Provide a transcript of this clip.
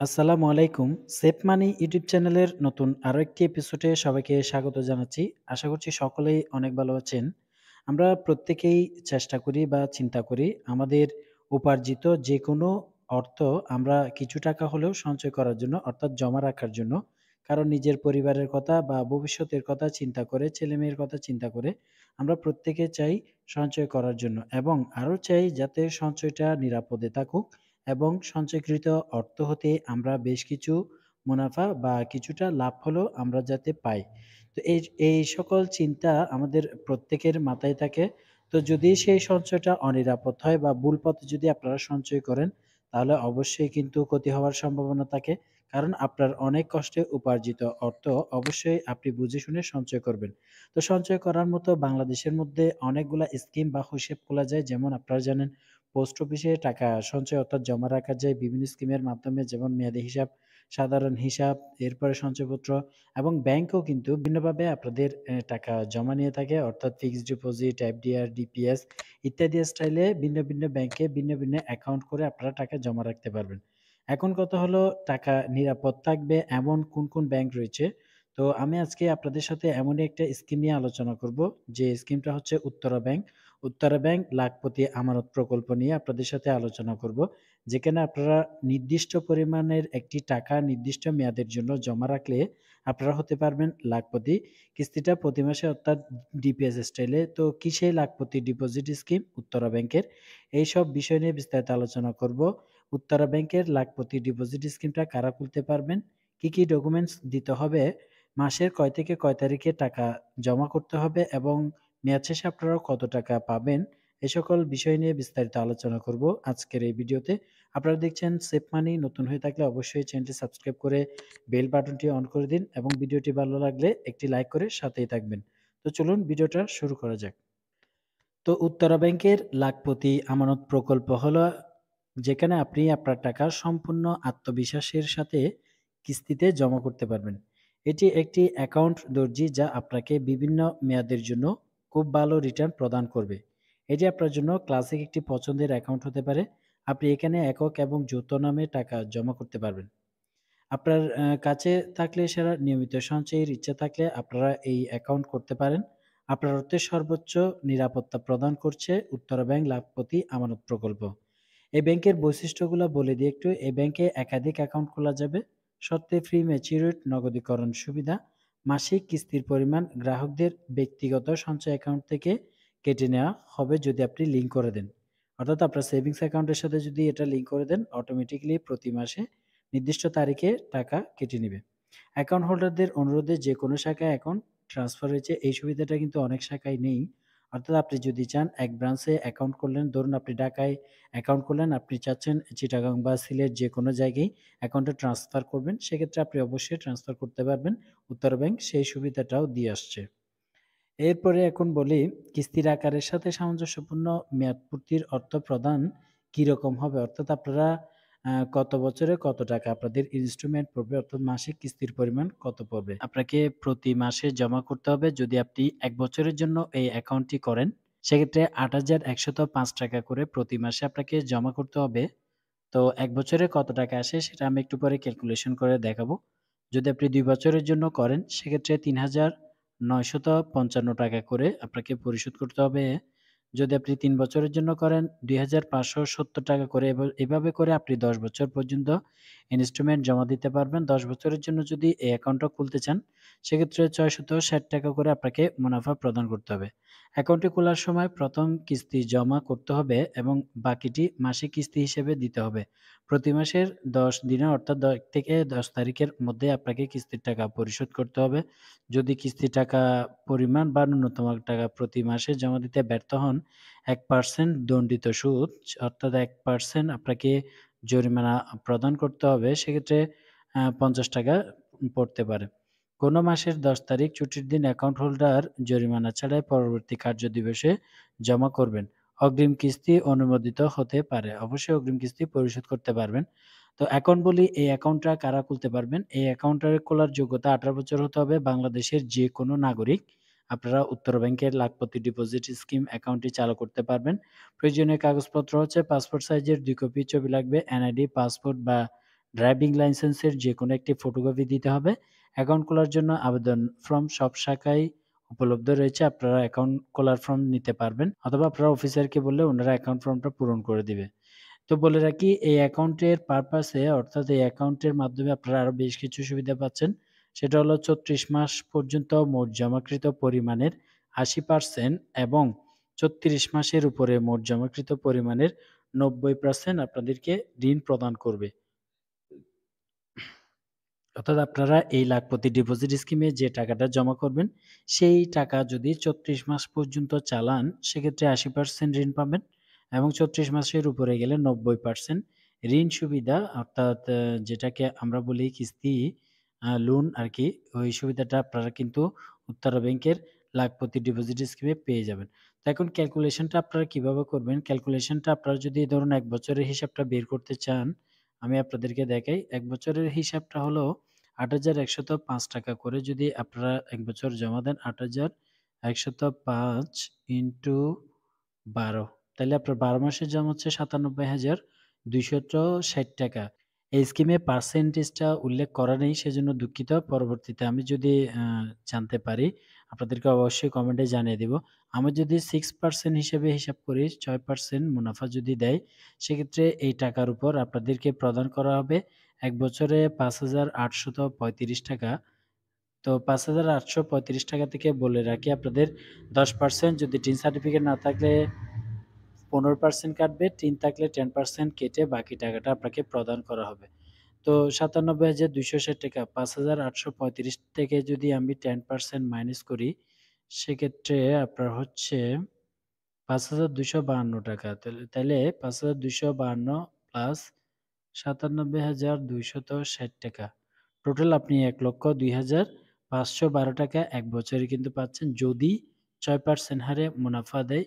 আসসালামু আলাইকুম। সেফ মানি ইউটিউব চ্যানেলের নতুন আরও একটি এপিসোডে সবাইকে স্বাগত জানাচ্ছি। আশা করছি সকলেই অনেক ভালো আছেন। আমরা প্রত্যেকেই চেষ্টা করি বা চিন্তা করি আমাদের উপার্জিত যেকোনো অর্থ আমরা কিছু টাকা হলেও সঞ্চয় করার জন্য অর্থাৎ জমা রাখার জন্য। কারণ নিজের পরিবারের কথা বা ভবিষ্যতের কথা চিন্তা করে, ছেলেমেয়ের কথা চিন্তা করে আমরা প্রত্যেকে চাই সঞ্চয় করার জন্য এবং আরও চাই যাতে সঞ্চয়টা নিরাপদে থাকুক এবং সঞ্চয়কৃত অর্থ হতে আমরা বেশ কিছু মুনাফা বা কিছুটা লাভ হলেও আমরা যাতে পাই। তো এই এই সকল চিন্তা আমাদের প্রত্যেকের মাথায় থাকে। তো যদি সেই সঞ্চয়টা অনিরাপদ হয় বা ভুল পথে যদি আপনারা সঞ্চয় করেন, তাহলে অবশ্যই কিন্তু ক্ষতি হওয়ার সম্ভাবনা থাকে। কারণ আপনার অনেক কষ্টে উপার্জিত অর্থ অবশ্যই আপনি বুঝে শুনে সঞ্চয় করবেন। তো সঞ্চয় করার মতো বাংলাদেশের মধ্যে অনেকগুলা স্কিম বা হিসেব খোলা যায়। যেমন আপনারা জানেন পোস্ট অফিসে টাকা সঞ্চয় অর্থাৎ জমা রাখা যায় বিভিন্ন স্কিমের মাধ্যমে যেমন মেয়াদি হিসাব, সাধারণ হিসাব, এরপরে সঞ্চয়পত্র এবং ব্যাংকও কিন্তু ভিন্নভাবে আপনাদের টাকা জমা নিয়ে থাকে অর্থাৎ ফিক্সড ডিপোজিট, এফডিআর, ডিপিএস ইত্যাদি স্টাইলে ভিন্ন, ভিন্ন ব্যাংকে ভিন্ন, ভিন্ন অ্যাকাউন্ট করে আপনারা টাকা জমা রাখতে পারবেন। এখন কথা হলো টাকা নিরাপদ থাকবে এমন কোন, কোন ব্যাংক রয়েছে? তো আমি আজকে আপনাদের সাথে এমনই একটা স্কিম নিয়ে আলোচনা করব যে স্কিমটা হচ্ছে উত্তরা ব্যাংক। উত্তরা ব্যাংক লাখপতি আমানত প্রকল্প নিয়ে আপনাদের সাথে আলোচনা করব। যেখানে আপনারা নির্দিষ্ট পরিমাণের একটি টাকা নির্দিষ্ট মেয়াদের জন্য জমা রাখলে আপনারা হতে পারবেন লাখপতি। কিস্তিটা প্রতি মাসে অর্থাৎ ডিপিএস স্টাইলে। তো কি সেই লাখপতি ডিপোজিট স্কিম? উত্তরা ব্যাংকের। এইসব বিষয় নিয়ে বিস্তারিত আলোচনা করব। উত্তরা ব্যাংকের লাখপতি ডিপোজিট স্কিমটা কারা খুলতে পারবেন? কি, কি ডকুমেন্টস দিতে হবে? মাসের কয় থেকে কয় তারিখে টাকা জমা করতে হবে এবং মেয়াদ শেষে আপনারা কত টাকা পাবেন? এ সকল বিষয় নিয়ে বিস্তারিত আলোচনা করব আজকের এই ভিডিওতে। আপনারা দেখছেন সেফ মানি নতুন হয়ে থাকলে অবশ্যই চ্যানেলটি সাবস্ক্রাইব করে বেল বাটনটি অন করে দিন এবং ভিডিওটি ভালো লাগলে একটি লাইক করে সাথেই থাকবেন। তো চলুন ভিডিওটা শুরু করা যাক। তো উত্তরা ব্যাংকের লাখপতি আমানত প্রকল্প হলো, যেখানে আপনি আপনার টাকা সম্পূর্ণ আত্মবিশ্বাসের সাথে কিস্তিতে জমা করতে পারবেন। এটি একটি অ্যাকাউন্ট দর্জি যা আপনাকে বিভিন্ন মেয়াদের জন্য খুব ভালো রিটার্ন প্রদান করবে। এটি আপনার জন্য ক্লাসিক একটি পছন্দের অ্যাকাউন্ট হতে পারে। আপনি এখানে একক এবং যৌথ নামে টাকা জমা করতে পারবেন। আপনার কাছে থাকলে সেরা নিয়মিত সঞ্চয়ের ইচ্ছা থাকলে আপনারা এই অ্যাকাউন্ট করতে পারেন। আপনার অর্থে সর্বোচ্চ নিরাপত্তা প্রদান করছে উত্তরা ব্যাংক লাভপতি আমানত প্রকল্প। এই ব্যাংকের বৈশিষ্ট্যগুলো বলে দিয়ে একটু। এই ব্যাংকে একাধিক অ্যাকাউন্ট খোলা যাবে। শর্তে ফ্রি ম্যাচিউরড নগদীকরণ সুবিধা, মাসিক কিস্তির পরিমাণ গ্রাহকদের ব্যক্তিগত সঞ্চয় অ্যাকাউন্ট থেকে কেটে নেওয়া হবে যদি আপনি লিঙ্ক করে দেন। অর্থাৎ আপনার সেভিংস অ্যাকাউন্টের সাথে যদি এটা লিঙ্ক করে দেন অটোমেটিকলি প্রতি মাসে নির্দিষ্ট তারিখে টাকা কেটে নেবে অ্যাকাউন্ট হোল্ডারদের অনুরোধে যে কোনো শাখায় অ্যাকাউন্ট ট্রান্সফার হয়েছে। এই সুবিধাটা কিন্তু অনেক শাখায় নেই। অর্থাৎ আপনি যদি চান এক ব্রাঞ্চে অ্যাকাউন্ট করলেন, ধরুন আপনি ঢাকায় অ্যাকাউন্ট করলেন, আপনি চাচ্ছেন চিটাগাং বা সিলেট যে কোনো জায়গায় অ্যাকাউন্টে ট্রান্সফার করবেন। সেক্ষেত্রে আপনি অবশ্যই ট্রান্সফার করতে পারবেন। উত্তর ব্যাংক সেই সুবিধাটাও দিয়ে আসছে। এরপরে এখন বলি কিস্তির আকারের সাথে সামঞ্জস্যপূর্ণ মেয়াদপূর্তির অর্থ প্রদান কীরকম হবে? অর্থাৎ আপনারা কত বছরে কত টাকা আপনাদের ইনস্টলমেন্ট পড়বে অর্থাৎ মাসিক কিস্তির পরিমাণ কত পড়বে? আপনাকে প্রতি মাসে জমা করতে হবে যদি আপনি এক বছরের জন্য এই অ্যাকাউন্টটি করেন, সেক্ষেত্রে ৳৮,১০০ করে প্রতি মাসে আপনাকে জমা করতে হবে। তো এক বছরে কত টাকা আসে সেটা আমি একটু পরে ক্যালকুলেশন করে দেখাবো। যদি আপনি দুই বছরের জন্য করেন সেক্ষেত্রে ৳৩,৯৫৫ করে আপনাকে পরিশোধ করতে হবে। যদি আপনি তিন বছরের জন্য করেন ৳২,৫৭০ করে এভ এভাবে করে আপনি ১০ বছর পর্যন্ত ইনস্টলমেন্ট জমা দিতে পারবেন। ১০ বছরের জন্য যদি এই অ্যাকাউন্টটা খুলতে চান সেক্ষেত্রে ৳৬৬০ করে আপনাকে মুনাফা প্রদান করতে হবে। অ্যাকাউন্টটি খোলার সময় প্রথম কিস্তি জমা করতে হবে এবং বাকিটি মাসিক কিস্তি হিসেবে দিতে হবে। প্রতি মাসের ১০ দিনে অর্থাৎ ১ থেকে ১০ তারিখের মধ্যে আপনাকে কিস্তির টাকা পরিশোধ করতে হবে। যদি কিস্তির টাকা পরিমাণ বা ন্যূনতম টাকা প্রতি মাসে জমা দিতে ব্যর্থ হন, ১% দণ্ডিত সুদ, অর্থাৎ ১% আপনাকে জরিমানা প্রদান করতে হবে। সেক্ষেত্রে আ ৳৫০ পড়তে পারে। কোনো মাসের ১০ তারিখ ছুটির দিন অ্যাকাউন্ট হোল্ডার জরিমানা ছাড়াই পরবর্তী কার্য দিবসে জমা করবেন। অগ্রিম কিস্তি অনুমোদিত হতে পারে। অবশ্যই অগ্রিম কিস্তি পরিশোধ করতে পারবেন। তো অ্যাকাউন্ট বলি, এই অ্যাকাউন্টটা কারা খুলতে পারবেন? এই অ্যাকাউন্টটা খোলার যোগ্যতা ১৮ বছর হতে হবে। বাংলাদেশের যেকোনো নাগরিক আপনারা উত্তর ব্যাংকের লাখপতি ডিপোজিট স্কিম অ্যাকাউন্টটি চালু করতে পারবেন। প্রয়োজনীয় কাগজপত্র হচ্ছে পাসপোর্ট সাইজের দুই কপি ছবি লাগবে, এনআইডি, পাসপোর্ট বা ড্রাইভিং লাইসেন্সের যে কোনো একটি ফটোকপি দিতে হবে। অ্যাকাউন্ট খোলার জন্য আবেদন ফর্ম সব শাখায় উপলব্ধ রয়েছে। আপনারা অ্যাকাউন্ট খোলার ফর্ম নিতে পারবেন অথবা আপনারা অফিসারকে বললে ওনারা অ্যাকাউন্ট ফর্মটা পূরণ করে দিবে। তো বলে রাখি এই অ্যাকাউন্টের পারপাসে অর্থাৎ এই অ্যাকাউন্টের মাধ্যমে আপনারা আরও বেশ কিছু সুবিধা পাচ্ছেন। সেটা হলো ৩৬ মাস পর্যন্ত মোট জমাকৃত পরিমাণের ৮০% এবং ৩৬ মাসের উপরে মোট জমাকৃত পরিমাণের ৯০% আপনাদেরকে ঋণ প্রদান করবে। অর্থাৎ আপনারা এই লাখপতি ডিপোজিট স্কিমে যে টাকাটা জমা করবেন, সেই টাকা যদি ৩৬ মাস পর্যন্ত চালান সেক্ষেত্রে ৮০% ঋণ পাবেন এবং ৩৬ মাসের উপরে গেলে ৯০% ঋণ সুবিধা অর্থাৎ যেটাকে আমরা বলি কিস্তি আ আর কি ওই সুবিধাটা আপনারা কিন্তু উত্তরা ব্যাংকের লাখপতি ডিপোজিট স্কিমে পেয়ে যাবেন। তো এখন ক্যালকুলেশনটা আপনারা কীভাবে করবেন? ক্যালকুলেশনটা আপনারা যদি ধরুন এক বছরের হিসাবটা বের করতে চান, আমি আপনাদেরকে দেখাই। এক বছরের হিসাবটা হলো ৳৮,১০৫ করে যদি আপনারা এক বছর জমা দেন ৮,১০৫ ইন্টু বারো তাহলে আপনার ১২ মাসে জমা হচ্ছে ৳৯৭,২৬০ এই স্কিমে পার্সেন্টেজটা উল্লেখ করা নেই সেজন্য দুঃখিত। পরবর্তীতে আমি যদি জানতে পারি আপনাদেরকে অবশ্যই কমেন্টে জানিয়ে দিব। আমি যদি সিক্স পার্সেন্ট হিসেবে হিসাব করি ছয় পার্সেন্ট মুনাফা যদি দেয় সেক্ষেত্রে এই টাকার উপর আপনাদেরকে প্রদান করা হবে এক বছরে ৳৫,৮৩৫ তো ৳৫,৮৩৫ থেকে বলে রাখি আপনাদের ১০% যদি টিন সার্টিফিকেট না থাকলে ১৫% কাটবে, টিন থাকলে 10% কেটে বাকি টাকাটা আপনাকে প্রদান করা হবে। তো ৳৯৭,২৬০ ৳৫,৮৩৫ থেকে যদি আমি 10% মাইনাস করি সেক্ষেত্রে আপনার হচ্ছে পাঁচ হাজার দুশো বাহান্ন টাকা। তাহলে পাঁচ হাজার দুশো বাহান্ন প্লাস ৳৯৭,২৬০ টোটাল আপনি ৳১,২৫১২ এক বছরে কিন্তু পাচ্ছেন। যদি ছয় পার্সেন্ট হারে মুনাফা দেয়